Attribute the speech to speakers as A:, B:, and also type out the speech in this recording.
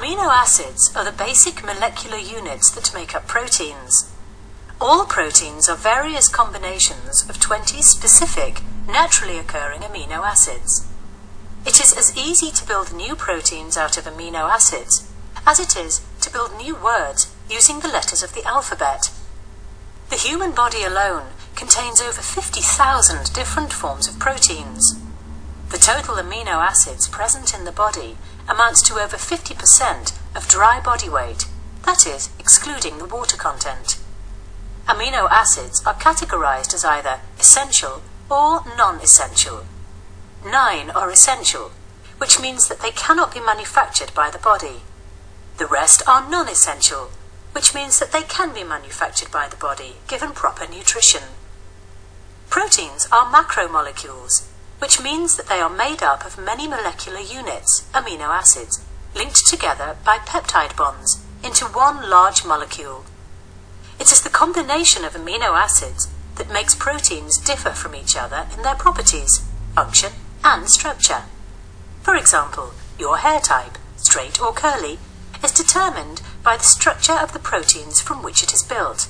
A: Amino acids are the basic molecular units that make up proteins. All proteins are various combinations of 20 specific, naturally occurring amino acids. It is as easy to build new proteins out of amino acids as it is to build new words using the letters of the alphabet. The human body alone contains over 50,000 different forms of proteins. The total amino acids present in the body amounts to over 50% of dry body weight, that is, excluding the water content. Amino acids are categorized as either essential or non-essential. Nine are essential, which means that they cannot be manufactured by the body. The rest are non-essential, which means that they can be manufactured by the body given proper nutrition. Proteins are macromolecules, which means that they are made up of many molecular units, amino acids, linked together by peptide bonds into one large molecule. It is the combination of amino acids that makes proteins differ from each other in their properties, function, and structure. For example, your hair type, straight or curly, is determined by the structure of the proteins from which it is built.